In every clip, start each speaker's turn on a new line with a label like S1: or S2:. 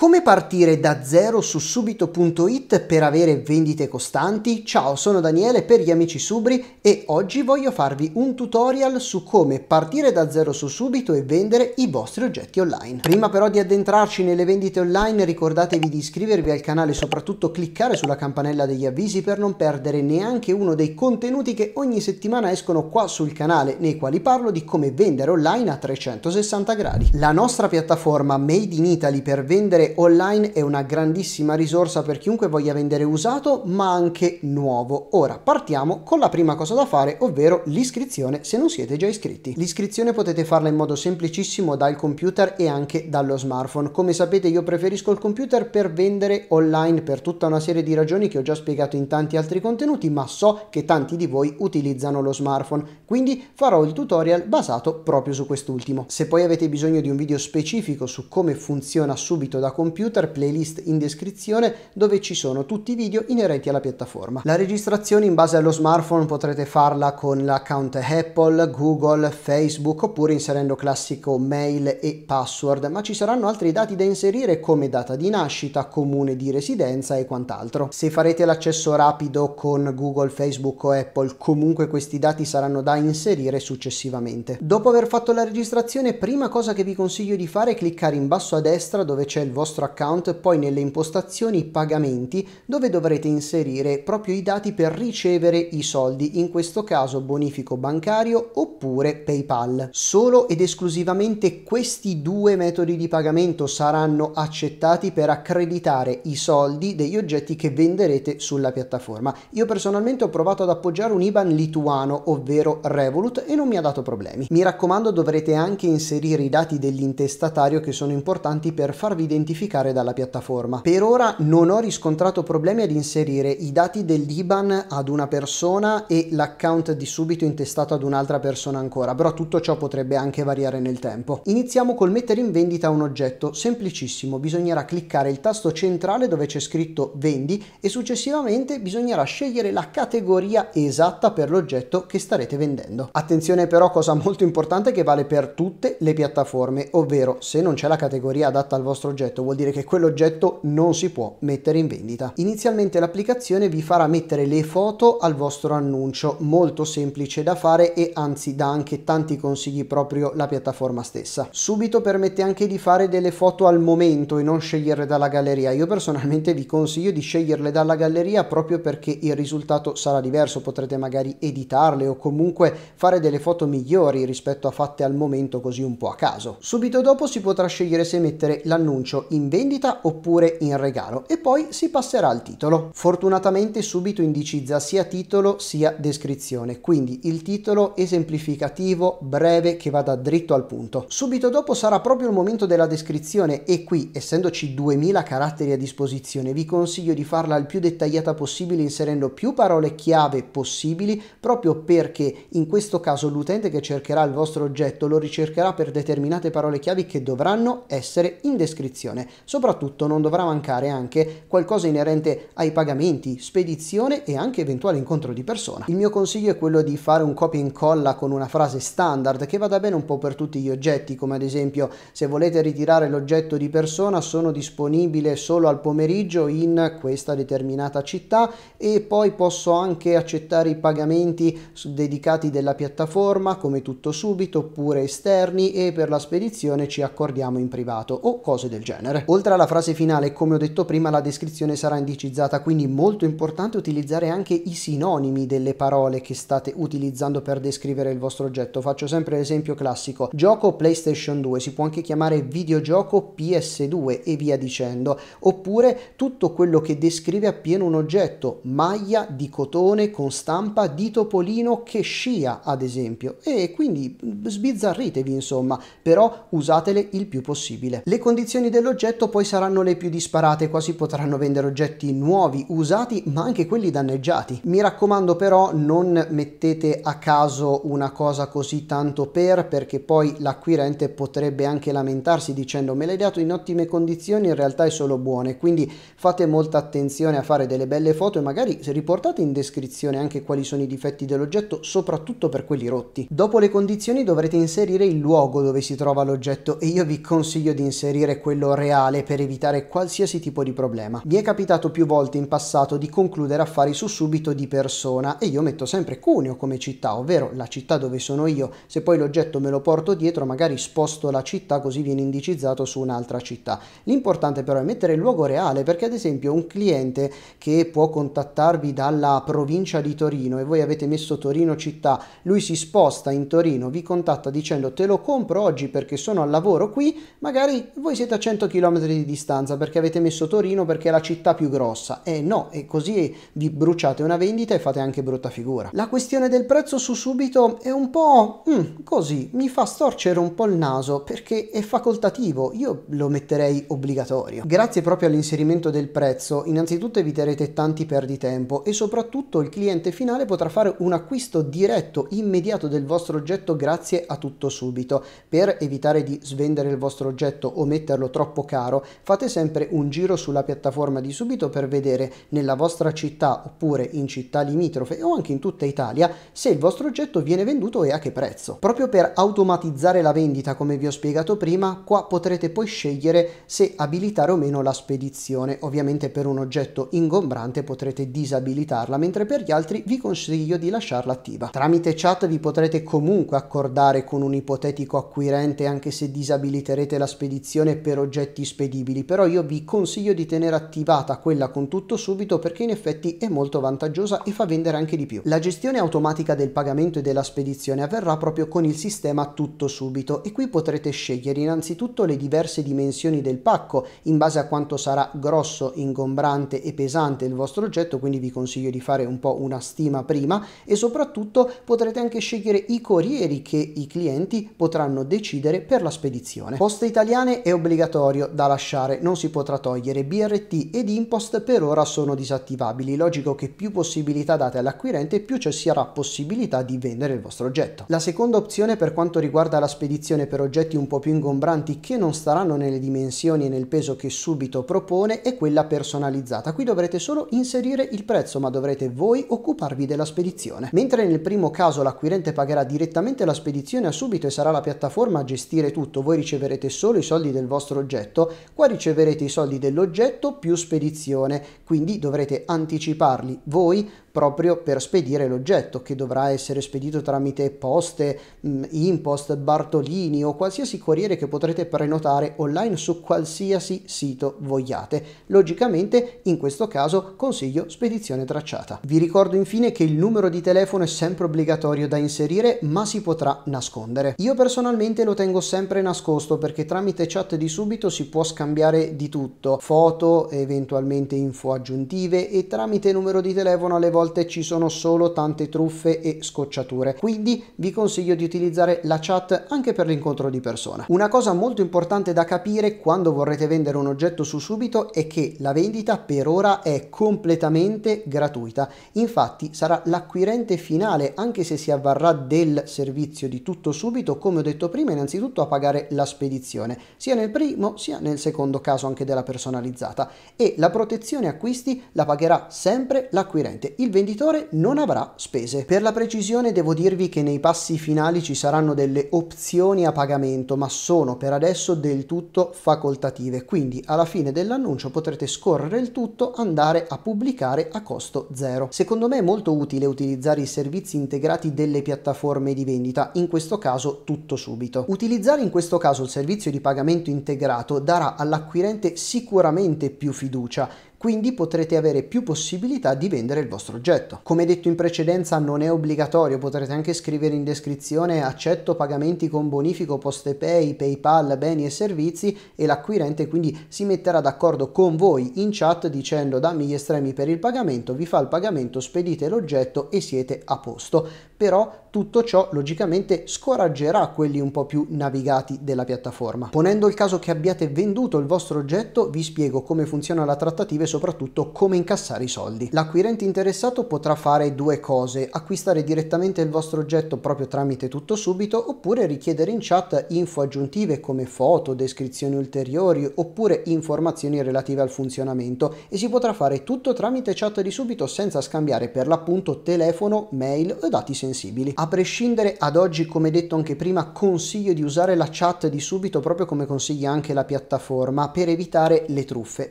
S1: Come partire da zero su subito.it per avere vendite costanti? Ciao, sono Daniele per gli amici Subri e oggi voglio farvi un tutorial su come partire da zero su subito e vendere i vostri oggetti online. Prima però di addentrarci nelle vendite online ricordatevi di iscrivervi al canale e soprattutto cliccare sulla campanella degli avvisi per non perdere neanche uno dei contenuti che ogni settimana escono qua sul canale nei quali parlo di come vendere online a 360 gradi. La nostra piattaforma Made in Italy per vendere online è una grandissima risorsa per chiunque voglia vendere usato ma anche nuovo. Ora partiamo con la prima cosa da fare ovvero l'iscrizione se non siete già iscritti. L'iscrizione potete farla in modo semplicissimo dal computer e anche dallo smartphone. Come sapete io preferisco il computer per vendere online per tutta una serie di ragioni che ho già spiegato in tanti altri contenuti ma so che tanti di voi utilizzano lo smartphone quindi farò il tutorial basato proprio su quest'ultimo. Se poi avete bisogno di un video specifico su come funziona subito da computer, playlist in descrizione dove ci sono tutti i video inerenti alla piattaforma. La registrazione in base allo smartphone potrete farla con l'account Apple, Google, Facebook oppure inserendo classico mail e password, ma ci saranno altri dati da inserire come data di nascita, comune di residenza e quant'altro. Se farete l'accesso rapido con Google, Facebook o Apple, comunque questi dati saranno da inserire successivamente. Dopo aver fatto la registrazione, prima cosa che vi consiglio di fare è cliccare in basso a destra dove c'è il vostro vostro account poi nelle impostazioni pagamenti dove dovrete inserire proprio i dati per ricevere i soldi, in questo caso bonifico bancario oppure PayPal. Solo ed esclusivamente questi due metodi di pagamento saranno accettati per accreditare i soldi degli oggetti che venderete sulla piattaforma. Io personalmente ho provato ad appoggiare un IBAN lituano, ovvero Revolut, e non mi ha dato problemi. Mi raccomando dovrete anche inserire i dati dell'intestatario che sono importanti per farvi identificare verificare dalla piattaforma. Per ora non ho riscontrato problemi ad inserire i dati dell'IBAN ad una persona e l'account di subito intestato ad un'altra persona ancora, però tutto ciò potrebbe anche variare nel tempo. Iniziamo col mettere in vendita un oggetto, semplicissimo, bisognerà cliccare il tasto centrale dove c'è scritto vendi e successivamente bisognerà scegliere la categoria esatta per l'oggetto che starete vendendo. Attenzione però cosa molto importante che vale per tutte le piattaforme, ovvero se non c'è la categoria adatta al vostro oggetto vuol dire che quell'oggetto non si può mettere in vendita. Inizialmente l'applicazione vi farà mettere le foto al vostro annuncio, molto semplice da fare e anzi dà anche tanti consigli proprio la piattaforma stessa. Subito permette anche di fare delle foto al momento e non sceglierle dalla galleria. Io personalmente vi consiglio di sceglierle dalla galleria proprio perché il risultato sarà diverso, potrete magari editarle o comunque fare delle foto migliori rispetto a fatte al momento così un po' a caso. Subito dopo si potrà scegliere se mettere l'annuncio in vendita oppure in regalo e poi si passerà al titolo. Fortunatamente subito indicizza sia titolo sia descrizione, quindi il titolo esemplificativo, breve, che vada dritto al punto. Subito dopo sarà proprio il momento della descrizione e qui, essendoci 2000 caratteri a disposizione, vi consiglio di farla il più dettagliata possibile inserendo più parole chiave possibili proprio perché in questo caso l'utente che cercherà il vostro oggetto lo ricercherà per determinate parole chiavi che dovranno essere in descrizione. Soprattutto non dovrà mancare anche qualcosa inerente ai pagamenti, spedizione e anche eventuale incontro di persona. Il mio consiglio è quello di fare un copia e incolla con una frase standard che vada bene un po' per tutti gli oggetti, come ad esempio se volete ritirare l'oggetto di persona sono disponibile solo al pomeriggio in questa determinata città e poi posso anche accettare i pagamenti dedicati della piattaforma come tutto subito oppure esterni e per la spedizione ci accordiamo in privato o cose del genere descrizione. Oltre alla frase finale, come ho detto prima, la descrizione sarà indicizzata, quindi molto importante utilizzare anche i sinonimi delle parole che state utilizzando per descrivere il vostro oggetto. Faccio sempre l'esempio classico. Gioco PlayStation 2, si può anche chiamare videogioco PS2 e via dicendo. Oppure tutto quello che descrive appieno un oggetto, maglia di cotone con stampa di topolino che scia, ad esempio. E quindi sbizzarritevi, insomma, però usatele il più possibile. Le condizioni dell'oggetto oggetto poi saranno le più disparate, qua si potranno vendere oggetti nuovi, usati, ma anche quelli danneggiati. Mi raccomando però non mettete a caso una cosa così tanto per, perché poi l'acquirente potrebbe anche lamentarsi dicendo me l'hai dato in ottime condizioni, in realtà è solo buone, quindi fate molta attenzione a fare delle belle foto e magari riportate in descrizione anche quali sono i difetti dell'oggetto, soprattutto per quelli rotti. Dopo le condizioni dovrete inserire il luogo dove si trova l'oggetto e io vi consiglio di inserire quello reale reale per evitare qualsiasi tipo di problema. Mi è capitato più volte in passato di concludere affari su subito di persona e io metto sempre Cuneo come città, ovvero la città dove sono io. Se poi l'oggetto me lo porto dietro, magari sposto la città così viene indicizzato su un'altra città. L'importante però è mettere il luogo reale perché ad esempio un cliente che può contattarvi dalla provincia di Torino e voi avete messo Torino città, lui si sposta in Torino, vi contatta dicendo te lo compro oggi perché sono al lavoro qui, magari voi siete a 100 km di distanza perché avete messo Torino perché è la città più grossa. E eh no, e così vi bruciate una vendita e fate anche brutta figura. La questione del prezzo su subito è un po' mm, così, mi fa storcere un po' il naso perché è facoltativo, io lo metterei obbligatorio. Grazie proprio all'inserimento del prezzo, innanzitutto eviterete tanti perditempo e soprattutto il cliente finale potrà fare un acquisto diretto, immediato del vostro oggetto grazie a tutto subito. Per evitare di svendere il vostro oggetto o metterlo troppo caro, fate sempre un giro sulla piattaforma di subito per vedere nella vostra città oppure in città limitrofe o anche in tutta Italia se il vostro oggetto viene venduto e a che prezzo. Proprio per automatizzare la vendita, come vi ho spiegato prima, qua potrete poi scegliere se abilitare o meno la spedizione. Ovviamente per un oggetto ingombrante potrete disabilitarla, mentre per gli altri vi consiglio di lasciarla attiva. Tramite chat vi potrete comunque accordare con un ipotetico acquirente anche se disabiliterete la spedizione per oggetti spedibili, però io vi consiglio di tenere attivata quella con tutto subito perché in effetti è molto vantaggiosa e fa vendere anche di più. La gestione automatica del pagamento e della spedizione avverrà proprio con il sistema tutto subito e qui potrete scegliere innanzitutto le diverse dimensioni del pacco in base a quanto sarà grosso, ingombrante e pesante il vostro oggetto, quindi vi consiglio di fare un po' una stima prima e soprattutto potrete anche scegliere i corrieri che i clienti potranno decidere per la spedizione. Poste italiane è obbligatorio da lasciare, non si potrà togliere. BRT ed Impost per ora sono disattivabili. Logico che più possibilità date all'acquirente, più ci sarà possibilità di vendere il vostro oggetto. La seconda opzione per quanto riguarda la spedizione per oggetti un po' più ingombranti che non staranno nelle dimensioni e nel peso che subito propone è quella personalizzata. Qui dovrete solo inserire il prezzo, ma dovrete voi occuparvi della spedizione. Mentre nel primo caso l'acquirente pagherà direttamente la spedizione a subito e sarà la piattaforma a gestire tutto, voi riceverete solo i soldi del vostro oggetto, qua riceverete i soldi dell'oggetto più spedizione, quindi dovrete anticiparli voi proprio per spedire l'oggetto che dovrà essere spedito tramite poste, mm, impost, Bartolini o qualsiasi corriere che potrete prenotare online su qualsiasi sito vogliate. Logicamente in questo caso consiglio spedizione tracciata. Vi ricordo infine che il numero di telefono è sempre obbligatorio da inserire ma si potrà nascondere. Io personalmente lo tengo sempre nascosto perché tramite chat di subito si può scambiare di tutto, foto, eventualmente info aggiuntive e tramite numero di telefono alle volte volte ci sono solo tante truffe e scocciature, quindi vi consiglio di utilizzare la chat anche per l'incontro di persona. Una cosa molto importante da capire quando vorrete vendere un oggetto su subito è che la vendita per ora è completamente gratuita, infatti sarà l'acquirente finale anche se si avvarrà del servizio di tutto subito, come ho detto prima, innanzitutto a pagare la spedizione, sia nel primo sia nel secondo caso anche della personalizzata e la protezione acquisti la pagherà sempre l'acquirente. Il il venditore non avrà spese. Per la precisione devo dirvi che nei passi finali ci saranno delle opzioni a pagamento, ma sono per adesso del tutto facoltative, quindi alla fine dell'annuncio potrete scorrere il tutto, andare a pubblicare a costo zero. Secondo me è molto utile utilizzare i servizi integrati delle piattaforme di vendita, in questo caso tutto subito. Utilizzare in questo caso il servizio di pagamento integrato darà all'acquirente sicuramente più fiducia quindi potrete avere più possibilità di vendere il vostro oggetto. Come detto in precedenza non è obbligatorio, potrete anche scrivere in descrizione accetto pagamenti con bonifico PostePay, PayPal, beni e servizi e l'acquirente quindi si metterà d'accordo con voi in chat dicendo dammi gli estremi per il pagamento, vi fa il pagamento, spedite l'oggetto e siete a posto. Però tutto ciò logicamente scoraggerà quelli un po' più navigati della piattaforma. Ponendo il caso che abbiate venduto il vostro oggetto, vi spiego come funziona la trattativa soprattutto come incassare i soldi. L'acquirente interessato potrà fare due cose, acquistare direttamente il vostro oggetto proprio tramite tutto subito oppure richiedere in chat info aggiuntive come foto, descrizioni ulteriori oppure informazioni relative al funzionamento e si potrà fare tutto tramite chat di subito senza scambiare per l'appunto telefono, mail o dati sensibili sensibili. A prescindere ad oggi, come detto anche prima, consiglio di usare la chat di subito proprio come consiglia anche la piattaforma per evitare le truffe,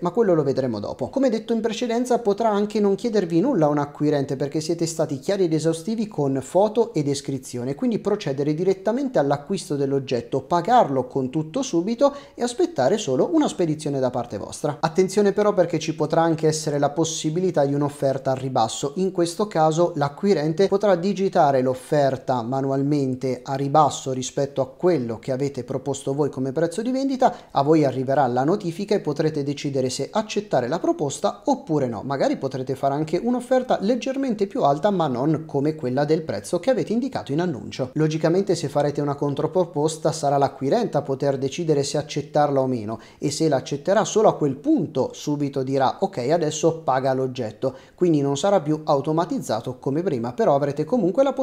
S1: ma quello lo vedremo dopo. Come detto in precedenza, potrà anche non chiedervi nulla a un acquirente perché siete stati chiari ed esaustivi con foto e descrizione, quindi procedere direttamente all'acquisto dell'oggetto, pagarlo con tutto subito e aspettare solo una spedizione da parte vostra. Attenzione però perché ci potrà anche essere la possibilità di un'offerta al ribasso. In questo caso l'acquirente potrà digitare l'offerta manualmente a ribasso rispetto a quello che avete proposto voi come prezzo di vendita, a voi arriverà la notifica e potrete decidere se accettare la proposta oppure no. Magari potrete fare anche un'offerta leggermente più alta ma non come quella del prezzo che avete indicato in annuncio. Logicamente se farete una controproposta sarà l'acquirente a poter decidere se accettarla o meno e se l'accetterà solo a quel punto subito dirà ok adesso paga l'oggetto quindi non sarà più automatizzato come prima però avrete comunque la possibilità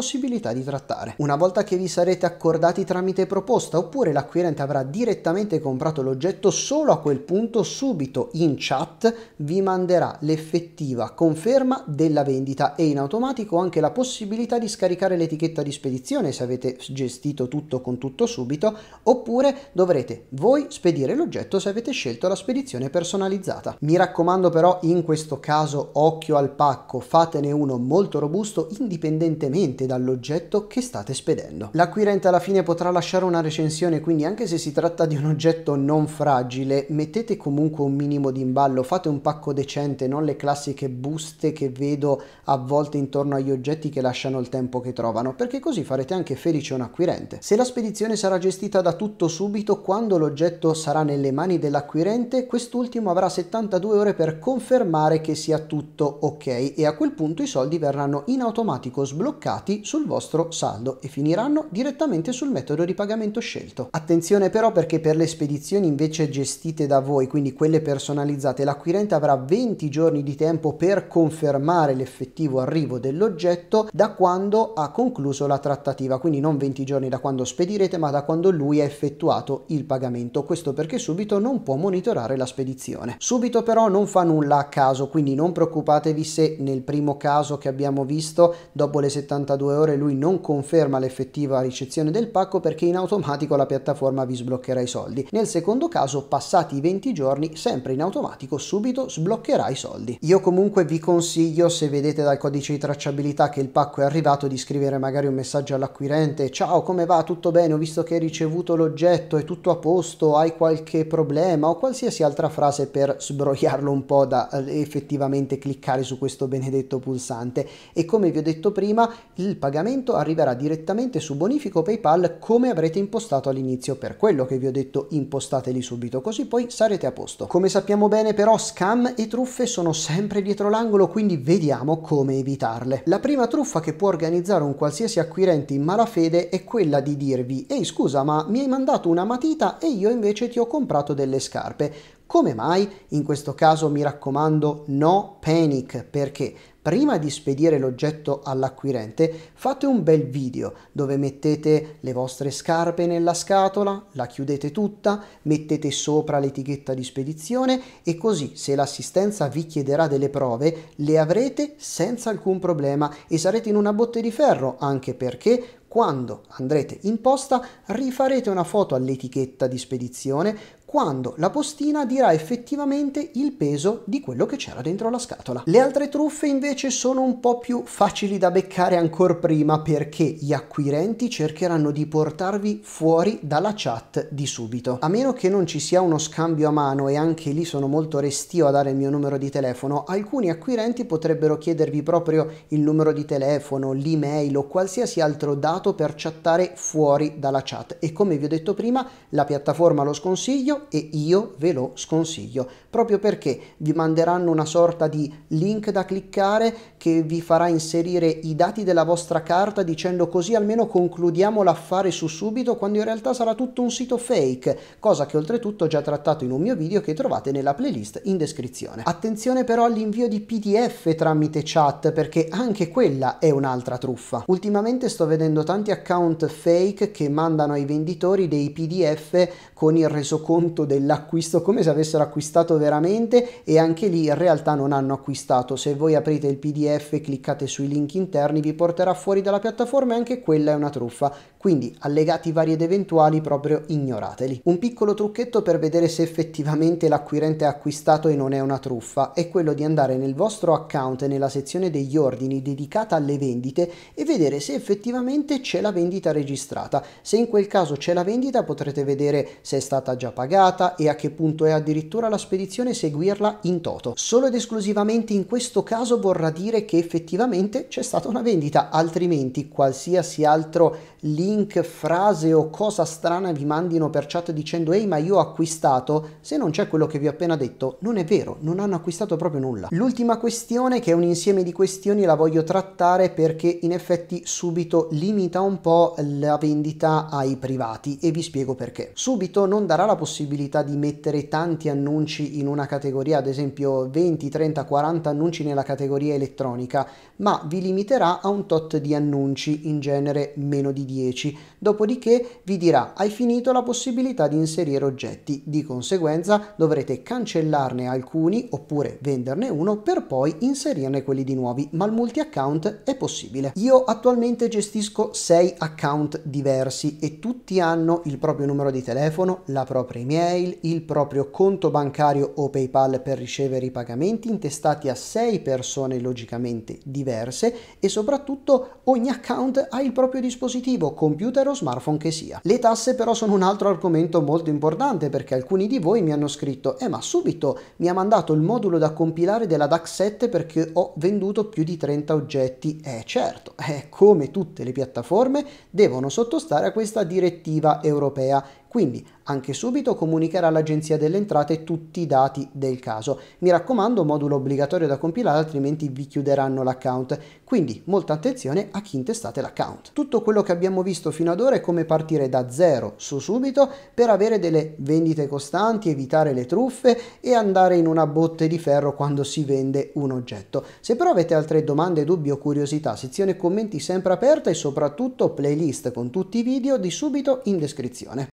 S1: di trattare una volta che vi sarete accordati tramite proposta oppure l'acquirente avrà direttamente comprato l'oggetto solo a quel punto subito in chat vi manderà l'effettiva conferma della vendita e in automatico anche la possibilità di scaricare l'etichetta di spedizione se avete gestito tutto con tutto subito oppure dovrete voi spedire l'oggetto se avete scelto la spedizione personalizzata. Mi raccomando però in questo caso occhio al pacco, fatene uno molto robusto indipendentemente dall'oggetto che state spedendo. L'acquirente alla fine potrà lasciare una recensione quindi anche se si tratta di un oggetto non fragile mettete comunque un minimo di imballo, fate un pacco decente, non le classiche buste che vedo a volte intorno agli oggetti che lasciano il tempo che trovano, perché così farete anche felice un acquirente. Se la spedizione sarà gestita da tutto subito, quando l'oggetto sarà nelle mani dell'acquirente, quest'ultimo avrà 72 ore per confermare che sia tutto ok e a quel punto i soldi verranno in automatico sbloccati sul vostro saldo e finiranno direttamente sul metodo di pagamento scelto. Attenzione però perché per le spedizioni invece gestite da voi, quindi quelle personalizzate, l'acquirente avrà 20 giorni di tempo per confermare l'effettivo arrivo dell'oggetto da quando ha concluso la trattativa, quindi non 20 giorni da quando spedirete, ma da quando lui ha effettuato il pagamento. Questo perché subito non può monitorare la spedizione. Subito però non fa nulla a caso, quindi non preoccupatevi se nel primo caso che abbiamo visto, dopo le 72 ore lui non conferma l'effettiva ricezione del pacco perché in automatico la piattaforma vi sbloccherà i soldi. Nel secondo caso, passati i 20 giorni, sempre in automatico subito sbloccherà i soldi. Io comunque vi consiglio, se vedete dal codice di tracciabilità che il pacco è arrivato, di scrivere magari un messaggio all'acquirente, ciao come va, tutto bene, ho visto che hai ricevuto l'oggetto, è tutto a posto, hai qualche problema? o qualsiasi altra frase per sbrogliarlo un po' da eh, effettivamente cliccare su questo benedetto pulsante. E come vi ho detto prima il pagamento arriverà direttamente su bonifico PayPal come avrete impostato all'inizio per quello che vi ho detto impostateli subito così poi sarete a posto. Come sappiamo bene però scam e truffe sono sempre dietro l'angolo quindi vediamo come evitarle. La prima truffa che può organizzare un qualsiasi acquirente in malafede è quella di dirvi ehi scusa ma mi hai mandato una matita e io invece ti ho comprato delle scarpe. Come mai? In questo caso mi raccomando no panic perché prima di spedire l'oggetto all'acquirente fate un bel video dove mettete le vostre scarpe nella scatola, la chiudete tutta, mettete sopra l'etichetta di spedizione e così se l'assistenza vi chiederà delle prove le avrete senza alcun problema e sarete in una botte di ferro anche perché quando andrete in posta rifarete una foto all'etichetta di spedizione quando la postina dirà effettivamente il peso di quello che c'era dentro la scatola. Le altre truffe invece sono un po' più facili da beccare ancora prima perché gli acquirenti cercheranno di portarvi fuori dalla chat di subito. A meno che non ci sia uno scambio a mano e anche lì sono molto restio a dare il mio numero di telefono, alcuni acquirenti potrebbero chiedervi proprio il numero di telefono, l'email o qualsiasi altro dato per chattare fuori dalla chat e come vi ho detto prima la piattaforma lo sconsiglio e io ve lo sconsiglio, proprio perché vi manderanno una sorta di link da cliccare che vi farà inserire i dati della vostra carta dicendo così almeno concludiamo l'affare su subito quando in realtà sarà tutto un sito fake, cosa che oltretutto ho già trattato in un mio video che trovate nella playlist in descrizione. Attenzione però all'invio di PDF tramite chat perché anche quella è un'altra truffa. Ultimamente sto vedendo tanti account fake che mandano ai venditori dei PDF con il resoconto conto dell'acquisto come se avessero acquistato veramente e anche lì in realtà non hanno acquistato. Se voi aprite il PDF e cliccate sui link interni vi porterà fuori dalla piattaforma e anche quella è una truffa. Quindi allegati vari ed eventuali proprio ignorateli. Un piccolo trucchetto per vedere se effettivamente l'acquirente ha acquistato e non è una truffa è quello di andare nel vostro account nella sezione degli ordini dedicata alle vendite e vedere se effettivamente c'è la vendita registrata. Se in quel caso c'è la vendita potrete vedere se è stata già pagata e a che punto è addirittura la spedizione seguirla in toto. Solo ed esclusivamente in questo caso vorrà dire che effettivamente c'è stata una vendita, altrimenti qualsiasi altro link, frase o cosa strana vi mandino per chat dicendo ehi ma io ho acquistato, se non c'è quello che vi ho appena detto, non è vero, non hanno acquistato proprio nulla. L'ultima questione, che è un insieme di questioni, la voglio trattare perché in effetti subito limita un po' la vendita ai privati e vi spiego perché. Subito non darà la possibilità di mettere tanti annunci in una categoria, ad esempio 20, 30, 40 annunci nella categoria elettronica, ma vi limiterà a un tot di annunci, in genere meno di 10. Dopodiché vi dirà hai finito la possibilità di inserire oggetti, di conseguenza dovrete cancellarne alcuni oppure venderne uno per poi inserirne quelli di nuovi, ma il multi account è possibile. Io attualmente gestisco 6 account diversi e tutti hanno il proprio numero di telefono, la propria email, il proprio conto bancario o PayPal per ricevere i pagamenti intestati a 6 persone logicamente diverse e soprattutto ogni account ha il proprio dispositivo, computer o smartphone che sia. Le tasse però sono un altro argomento molto importante perché alcuni di voi mi hanno scritto eh ma subito mi ha mandato il modulo da compilare della DAX 7 perché ho venduto più di 30 oggetti. Eh certo, eh, come tutte le piattaforme devono sottostare a questa direttiva europea quindi anche subito comunicare all'Agenzia delle Entrate tutti i dati del caso. Mi raccomando, modulo obbligatorio da compilare, altrimenti vi chiuderanno l'account. Quindi molta attenzione a chi intestate l'account. Tutto quello che abbiamo visto fino ad ora è come partire da zero su subito per avere delle vendite costanti, evitare le truffe e andare in una botte di ferro quando si vende un oggetto. Se però avete altre domande, dubbi o curiosità, sezione commenti sempre aperta e soprattutto playlist con tutti i video di subito in descrizione.